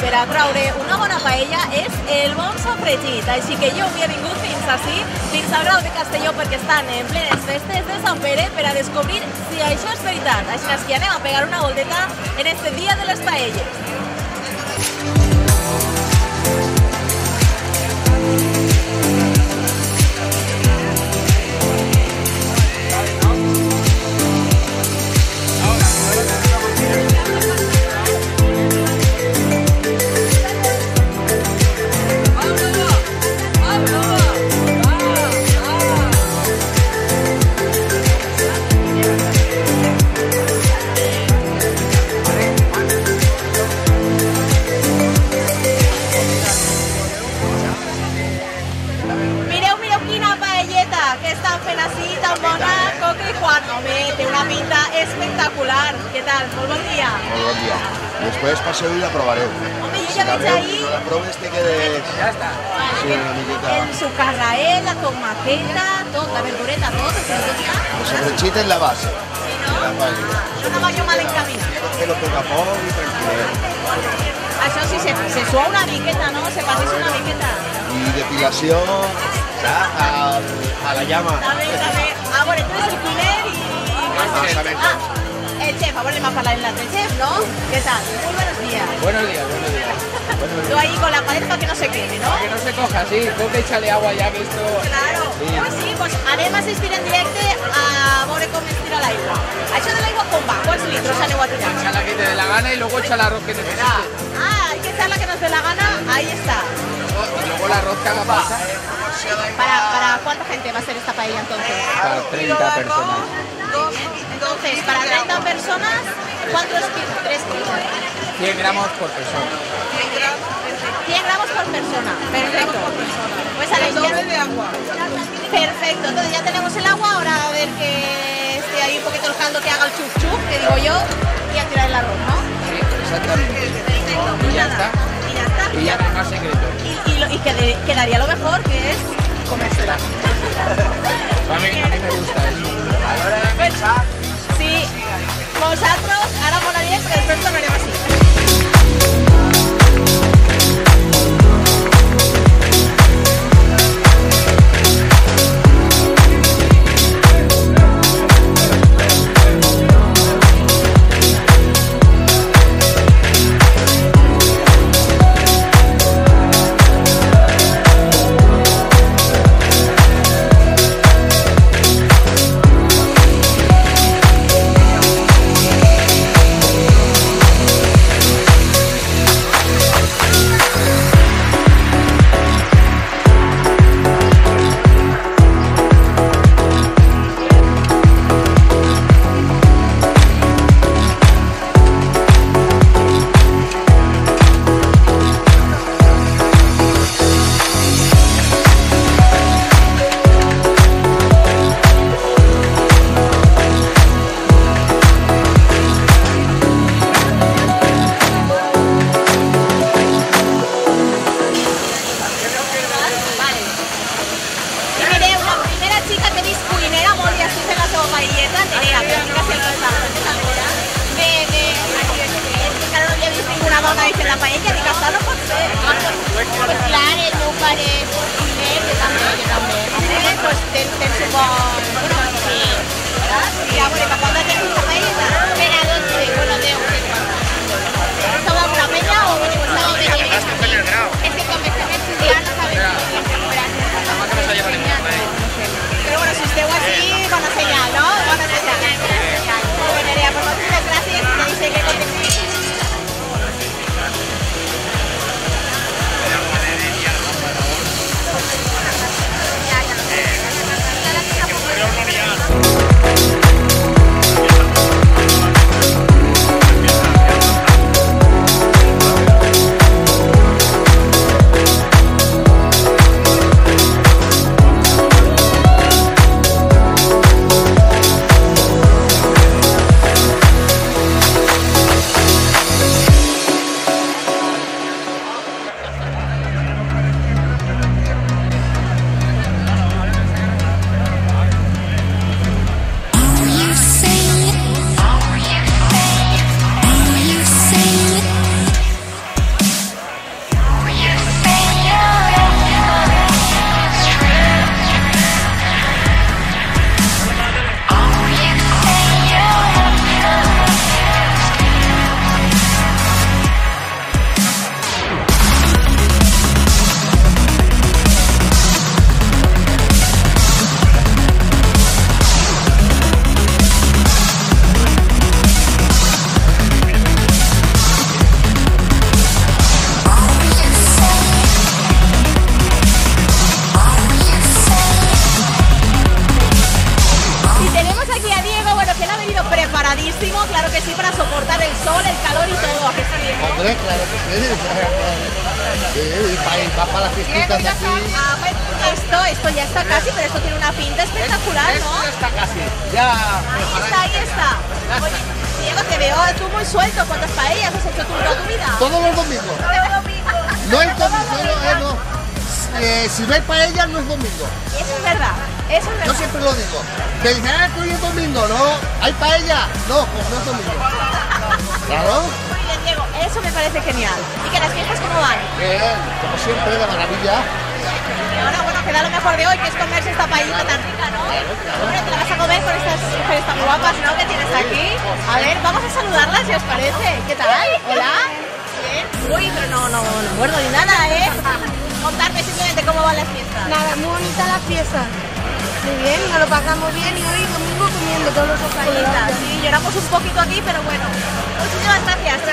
per a traure una bona paella és el bon sofregit. Així que jo avui he vingut fins ací, fins al Grau de Castelló, perquè estan en plenes festes de Sant Pere per a descobrir si això és veritat. Així que anem a pegar una volteta en este dia de les paelles. Tan bona, Coca i Juan. Home, té una pinta espectacular. Què tal? Molt bon dia. Muy buen día. Después paseo y la probaré. Home, jo Si ja la veig veo, ahí no la te quedes sí, verdureta, tot ja. El sobrechita en la base. Sí, no? La no mal encaminat. Pero poco a poco y tranquilo. Això sí, se, se sua una miqueta, no? Se pateix una miqueta. Y ya, al- a la llama. També, també. Ah, bueno, tu eres el cuiner i... Más a ver. Ah, el chef, ahora a hablar en la del chef, ¿no? ¿Qué tal? Muy buenos días. Buenos días, buenos días. Buenos Tú ahí con la pared para que no se queme, ¿no? Que no se coja, sí, coca y échale agua ya que esto... Claro. Sí. Pues sí, pues a en directe a veure com es tira l'aigua. Això de l'aigua com va? Quants litros aneu a tirar? Echa la que te dé la gana y luego echa el arroz que necesites. Ah, hay que echar la que nos dé la gana. Ahí está. Y luego el arroz que haga ¿Para, ¿Para cuánta gente va a ser esta paella entonces? para 30 personas. Entonces, para 30 personas, ¿cuántos kilos? 3 kilos. 100 gramos por persona. 100 gramos por persona. Perfecto. Pues a la izquierda. de agua. Perfecto. Entonces ya tenemos el agua. Ahora a ver que esté ahí un poquito el caldo que haga el chup chup, que digo yo, y a tirar el arroz, ¿no? Sí, exactamente. Perfecto. Y ya está. Y ya está. Y ya no hay más secretos. Y, y lo- y quede- quedaría lo mejor, que es comérsela. A mí, a mí me gusta eso. Pues, sí, vosotros ahora molaría el resto lo haremos así. Bé, bé. És que encara no vist ninguna dona fent la paella, dic, això no pot ser. Pues clar, el meu pare és cuiner, jo també, jo també. Sí, pues un bon... Bueno, sí. Tens una paelleta? Per a 12, bueno, 10. Esteu d'alguna penya o veniu a No, estar? venir. Es que com estem estudiant, no sabem si Però bueno, si esteu així, gràcies Eh, si no hay paella, no es domingo. Eso es verdad, eso es Yo verdad. siempre lo digo. Que dicen, ah, que hoy es domingo, ¿no? ¿Hay paella? No, pues no es domingo. Claro. Muy bien, Diego, eso me parece genial. ¿Y que las fiestas cómo van? Bien, como siempre, de maravilla. Y ahora, bueno, queda lo mejor de hoy, que es comerse esta paellita tan rica, ¿no? Hombre, te la vas a comer con estas mujeres tan guapas, ¿no? Que tienes aquí. A ver, vamos a saludarlas, si os parece. ¿Qué tal? Hola. Bien. Uy, pero no, no, no muerdo ni nada, ¿eh? Contarme simplemente cómo van las fiestas. Nada, muy bonita la fiesta. Muy bien, nos lo pasamos bien y hoy domingo comiendo todos los paellas. sí, lloramos un poquito aquí, pero bueno. Muchísimas gracias,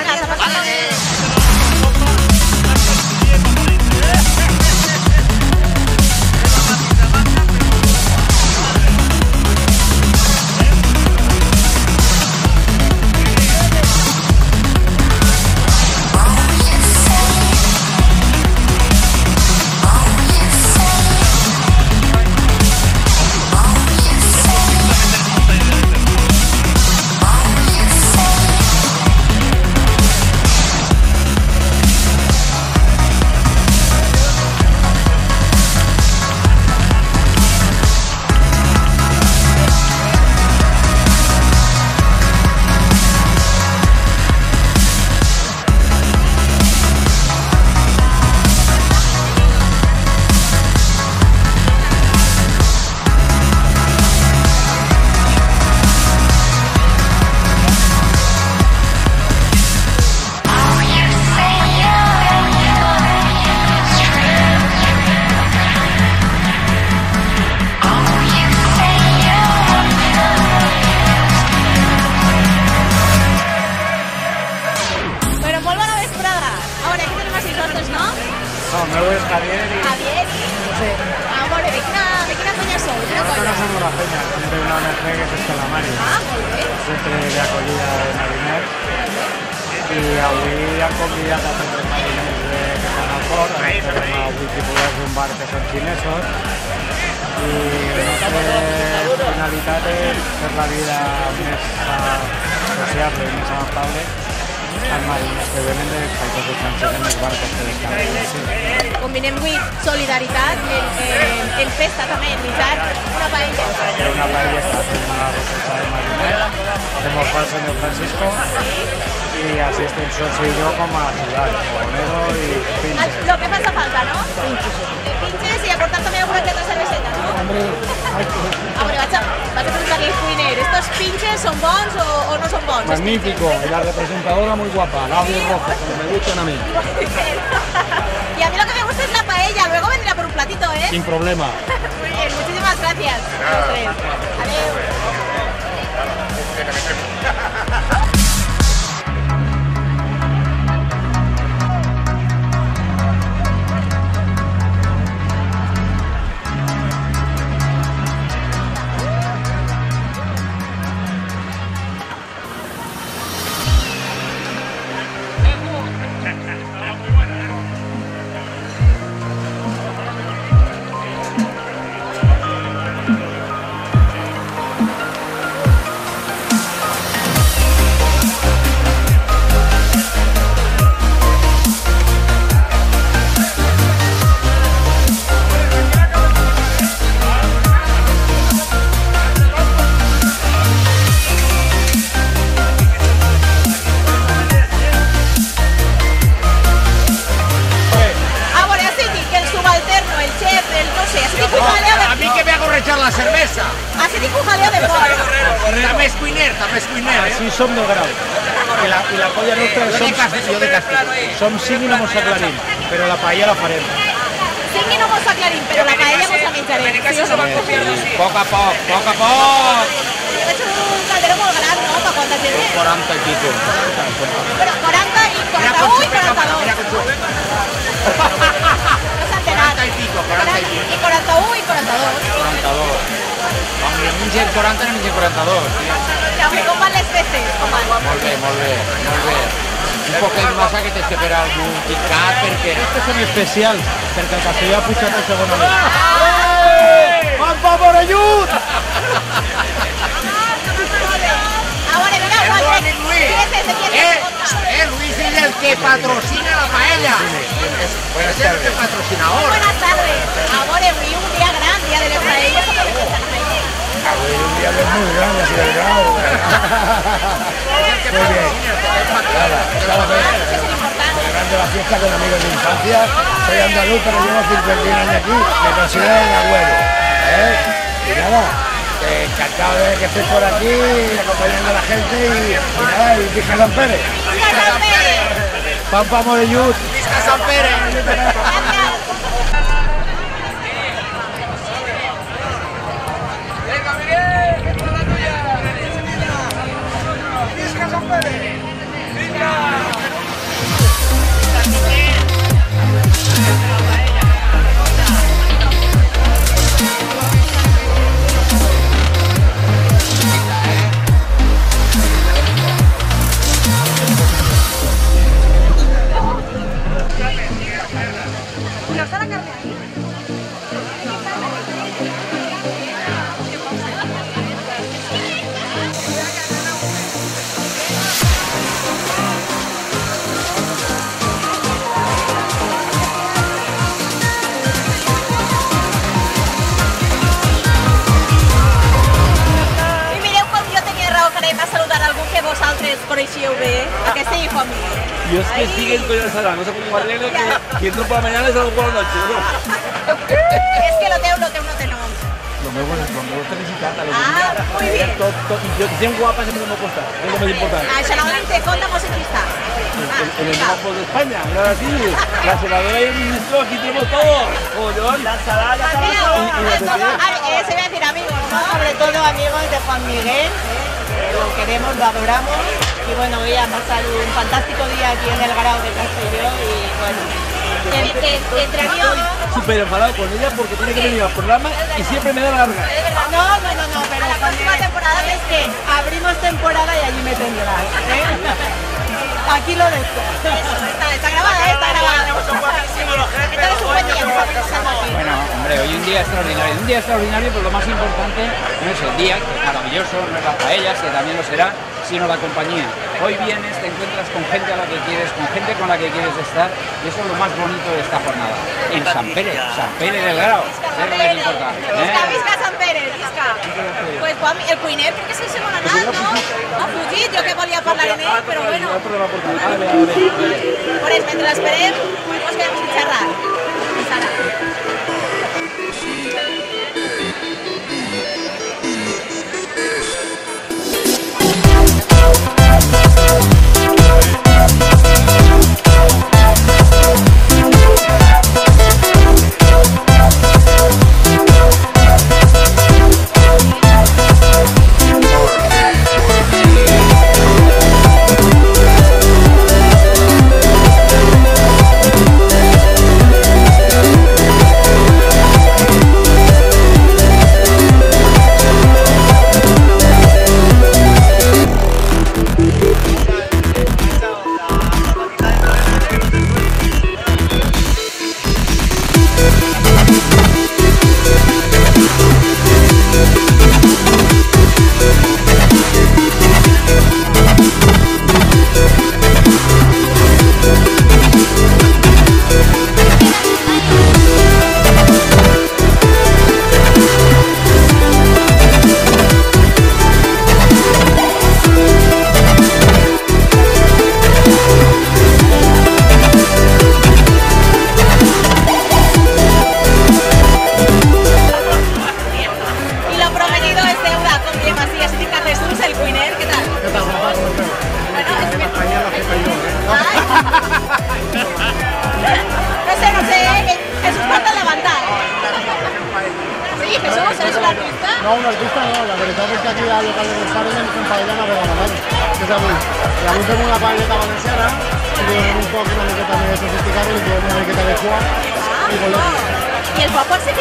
avui han convidat a tots els mariners de a fer una avui tripulats d'un bar que són xinesos. I la nostra finalitat és fer la vida més sociable i més amable als mariners que venen dels països estrangers en els barcos que descansen. Sí. Combinem avui solidaritat en, en, en festa també, en mitjar una paella. que una paella está haciendo una receta de marinera. Hacemos para el señor Francisco y asisten Sosi y yo como a y Ah, Pinches. Lo que faça falta, no? Pinches. Pinches i aportar també alguna que cerveseta, bueno, vaig a, vaig a preguntar-li al cuiner, ¿estos pinches son bons o, o no son bons? Magnífico, y la representadora muy guapa, Gaby Rojo, como me gustan a mí, y a mí lo que me gusta es la paella, luego vendrá por un platito, ¿eh? sin problema. Muy bien, muchísimas gracias. Un jaleo de... A mí que me hago rechar la cerveza. Así dijo un jaleo de porro. També és cuiner, també és cuiner. Eh? Así som del grau. I la, i la colla nostra som, jo de Castelló. som cinc i no mos aclarim, però la paella la farem. Sí que no mos aclarim, però la paella mos la menjarem. Sí, vam confirmar. Poc a poc, poc a poc. Un caldero molt gran, no? ¿Para cuánta gente? 40 y pico. Bueno, 40 y 41 y 42. Mira con chup. No s'ha enterat. 40 y pico, 40 y pico. I 41 i 42. 42. Quan ni mengen 40 ni mengen 42. tio. Ja, home, com van les festes? Com van? Molt bé, molt bé, molt bé. un poquet massa que tens que fer algun Kit Kat perquè... Este són especials, perquè el castellà ha pujat el segon hora. ¡Pampa Morellut! Ahora, mira, El Juan, meu amic Luis. ¿quién es ese? ¿Quién es Eh, ese? eh, Luis es el que patrocina la paella. Es el patrocinador. Buenas tardes. Ahora, Un día de muy grande, así de grado. Muy bien. Nada, estamos Eso es lo importante. celebrando la fiesta con amigos de infancia. Soy andaluz, pero llevo 51 años aquí. Me considero un abuelo. ¿eh? Y nada, encantado de que estéis por aquí, acompañando a la gente y, y nada, y Vizca San Pérez. ¡Viva San Pérez! Pampa Morellut. Visca San Pere. Gracias. Todo. Joder, la ensalada, la Mateo, ensalada. se va a decir amigos, ¿no? sobre todo amigos de Juan Miguel, eh, lo queremos, lo adoramos y bueno, hoy hemos pasado un fantástico día aquí en el Grau de Castelló y bueno, Que, que, que entre amigos, Súper enfadado con ella porque tiene que venir al programa y siempre me da larga. no, no, no, no, pero La próxima temporada es que abrimos temporada y allí me tendrás, ¿eh? Aquí lo dejo. Eso, está, está grabada, ¿eh? está grabada. Bueno, hombre, hoy un día extraordinario. Un día extraordinario, pero lo más importante no es el día, que es maravilloso, no es las paellas, que también lo será, sino la compañía. Hoy vienes, te encuentras con gente a la que quieres, con gente con la que quieres estar, y eso es lo más bonito de esta jornada. En San Pérez, San Pérez del Grau, Visca es San lo que te Pérez. importa. Visca, ¿eh? visca Sant visca. Pues Juan, el cuiner crec que és el segon anat, no? Ha fugit, jo que volia parlar en ell, però bueno. Pues mentre l'esperem, quedem sin xerrar.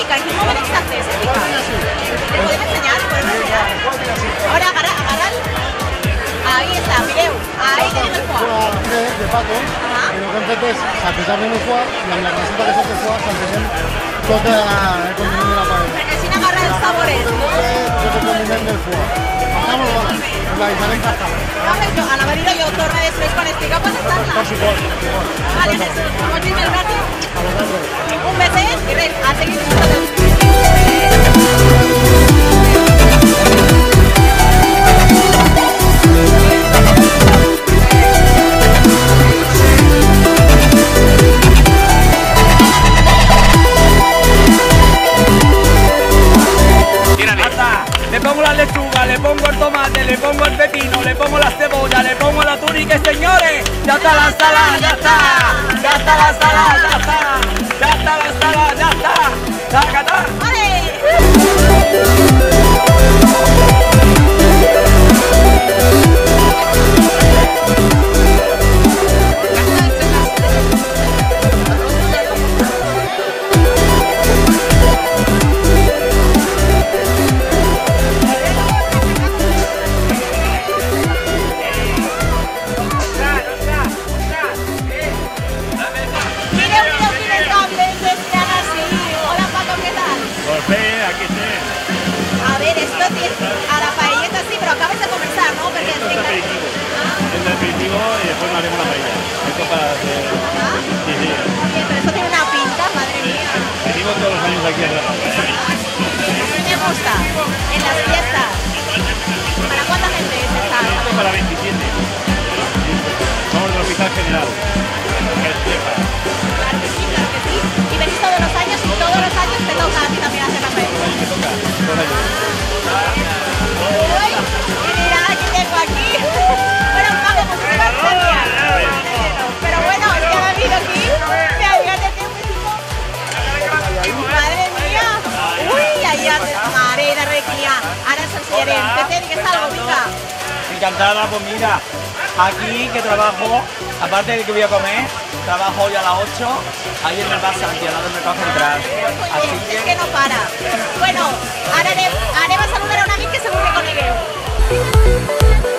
¿Te podemos enseñar? Ahora agarra, agarra. Ahí està, mireu, ahí tenim el foie. Foie fred de pato, i el que hem fet és sapejar ben el foie i amb la graseta que surt del foie saltegem tot el de la paella. Perquè així n'agarra el saboret, no? Tot el condiment del foie. Està molt bona, la cascada. No, però a la Marina jo torno després quan passar-la. Per supost. Vale, Jesús, moltíssimes gràcies. A vosaltres. Un beset i res, a seguir disfrutant. Le pongo el tomate, le pongo el pepino, le pongo la cebolla, le pongo la túnica señores, ya está la ensalada, ya está, ya está la ensalada, ya está, ya está la ensalada, ya está, ¡Tacatá! Vale. Y todos los años todos los años te toca a también hacer me toca. Mira, aquí tengo aquí. Pero bueno, es que venido aquí. Un. Madre mía. Uy, digues algo, vinga. Encantada, pues mira, aquí que trabajo, aparte de que voy a comer, trabajo hoy a las 8, ahí en el bar Santi, al lado del mercado central. Así Oye, que no para. Bueno, anem, anem a saludar a un amic que segur que conegueu. Atlética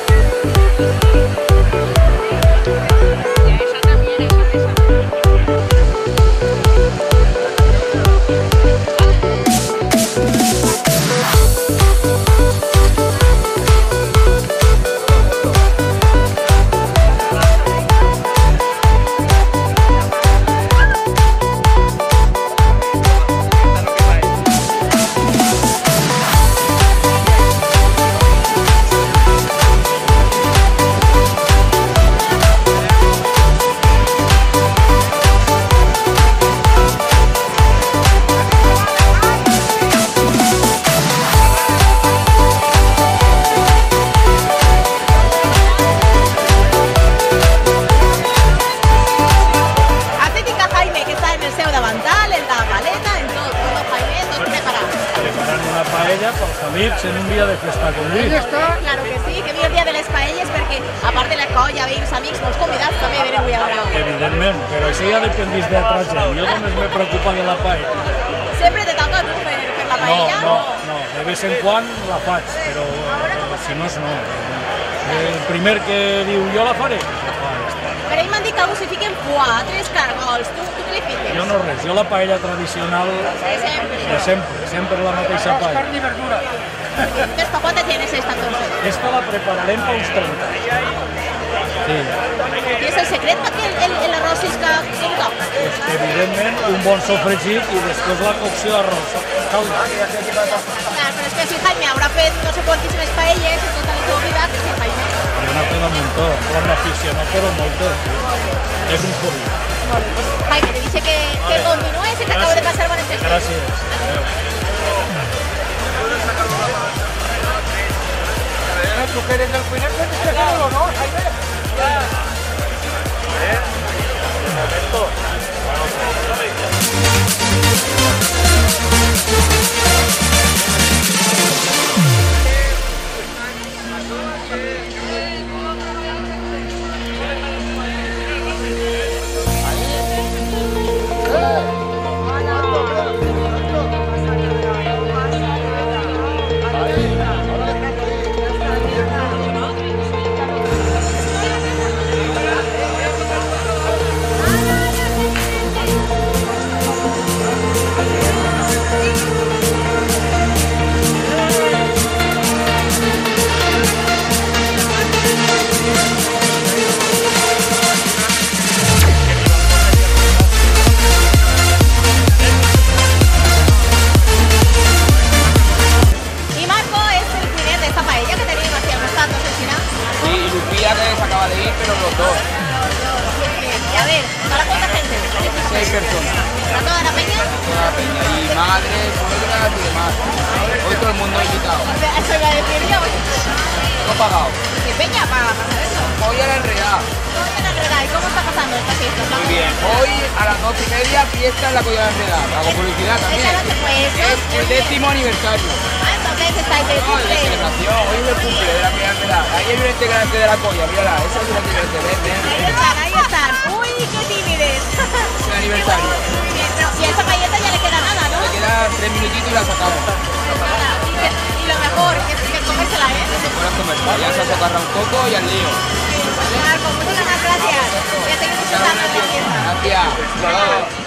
això ja dependís d'altra gent. Jo només me preocupa de la paella. Sempre te toca a tu fer, fer la No, paella? no, no, de vez en quan la faig, però eh, si no és no. El primer que diu jo la faré, la fa, ja està. Però ell m'han dit que algú s'hi fica en foie, altres cargols. Tu, tu què li fiques? Jo no res, jo la paella tradicional De sempre. de sempre, sempre la mateixa paella. Entonces, ¿para cuánto tienes esta entonces? Esta la prepararem per uns 30. Sí, ¿Y es el secreto para que el, el, el arroz isca un toc? pues, evidentment un bon sofregit i després la cocció d'arròs. Calda. Clar, però és que si Jaime haurà fet no sé quantíssimes paelles en tota la teva vida, que si Jaime... Jo n'he fet un muntó, però m'aficiono, però moltes. És un hobby. Molt bé, pues, Jaime, te dice que, que continúes y que acabo de pasar buenas festes. Gràcies. ¿Tú que eres el doce y media fiesta en la Collada Enredada. Hago publicidad también. noche. Es el décimo aniversario. Ah, entonces estáis de cumple. celebración. Hoy es el cumple de la Collada Enredada. Ahí hay un integrante de la colla, mírala. Esa es una integrante. Ven, ven. Ahí están, ahí están. Uy, qué tímides. Es el aniversario. Muy bien, pero y a esa galleta ya le queda nada, ¿no? Le quedan tres minutitos y la sacamos. Y, que- lo mejor, que, que comérsela, ¿eh? Después las comer. Ya se socarra un poco y al lío. Que seguimos. Gracias.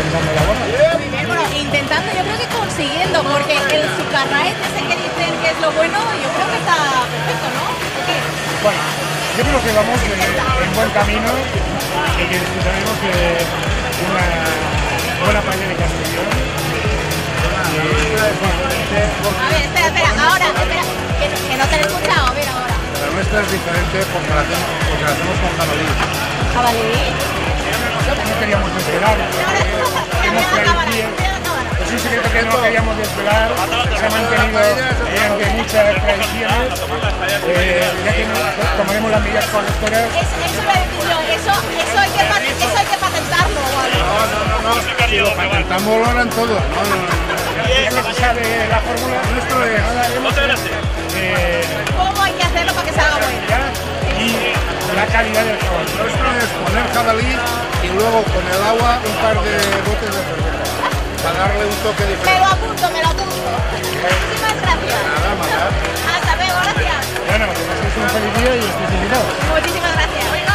Muy bien, bueno, intentando, yo creo que consiguiendo, porque el sucarraet ese que dicen que es lo bueno, yo creo que está perfecto, ¿no? Bueno, yo creo que vamos en, en buen camino y que disfrutaremos de una buena paella de Castellón. Y, bueno, A ver, espera, espera, ahora, espera, que, que no te he escuchado, a ver ahora. la nuestra es diferente porque la hacemos, porque la hacemos con jabalí. Jabalí. Queríamos desvelar. Hemos tradición. Es un secreto que no queríamos desvelar, se ha mantenido mediante muchas tradiciones. Eh, ya que no- tomaremos las medidas correctoras. Es, es una decisión, eso, eso, hay que, eso hay que patentarlo o algo. Si lo patentamos lo harán todos. No, no, no. Ya se sabe la fórmula, nuestro es eh, ¿Cómo hay que hacerlo para que salga bueno? y la calidad del trabajo. Nuestro es poner jabalí y luego con el agua un par de botes de cerveza. Para darle un toque Me diferente. lo apunto, me lo apunto. Muchísimas gracias. Hasta luego, gracias. Bueno, que paséis un feliz día y estéis invitados. Muchísimas gracias.